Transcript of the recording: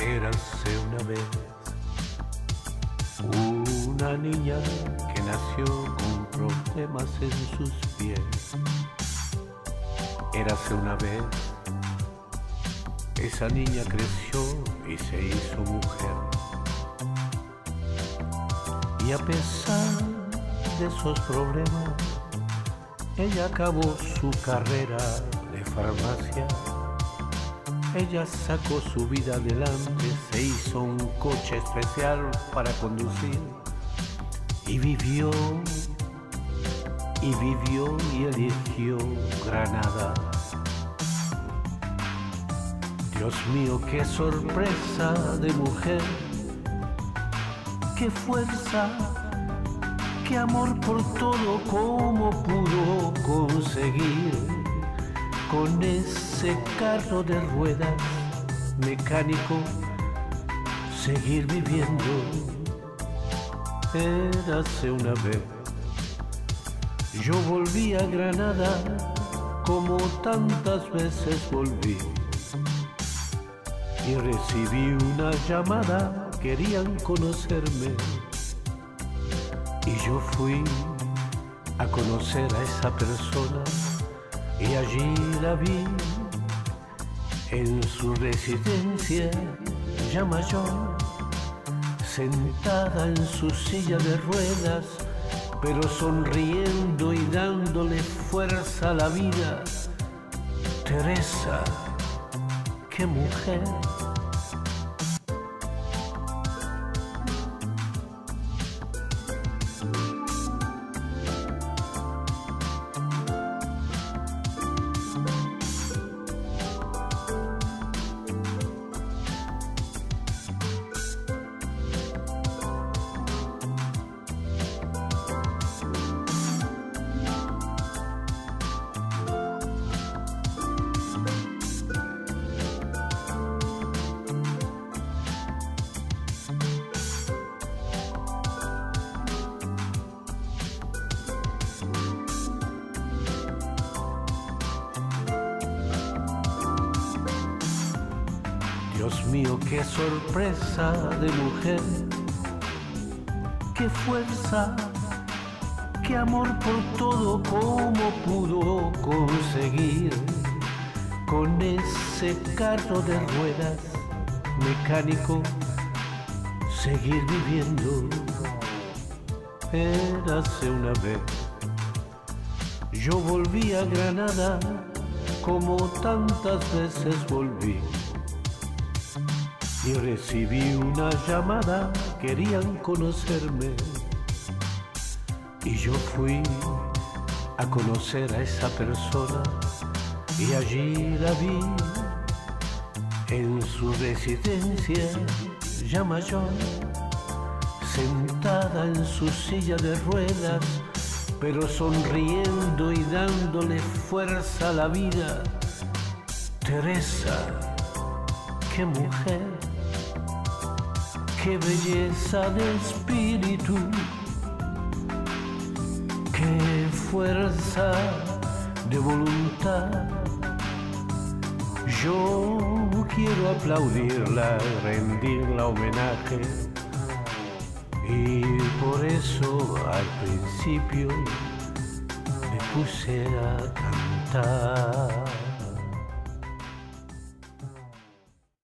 Érase una vez una niña que nació con problemas en sus pies. Érase una vez, esa niña creció y se hizo mujer. Y a pesar de esos problemas, ella acabó su carrera de farmacia ella sacó su vida adelante, se hizo un coche especial para conducir y vivió, y vivió y eligió Granada. Dios mío, qué sorpresa de mujer, qué fuerza, qué amor por todo, cómo pudo conseguir con ese carro de ruedas mecánico seguir viviendo. Érase una vez. Yo volví a Granada como tantas veces volví. Y recibí una llamada, querían conocerme. Y yo fui a conocer a esa persona y allí la vi en su residencia ya mayor, sentada en su silla de ruedas, pero sonriendo y dándole fuerza a la vida. Teresa, qué mujer. Dios mío, qué sorpresa de mujer, qué fuerza, qué amor por todo, cómo pudo conseguir con ese carro de ruedas mecánico seguir viviendo. Érase una vez, yo volví a Granada como tantas veces volví y recibí una llamada, querían conocerme. Y yo fui a conocer a esa persona y allí la vi en su residencia ya mayor, sentada en su silla de ruedas, pero sonriendo y dándole fuerza a la vida. Teresa, qué mujer qué belleza de espíritu, qué fuerza de voluntad. Yo quiero aplaudirla, rendirla homenaje y por eso al principio me puse a cantar.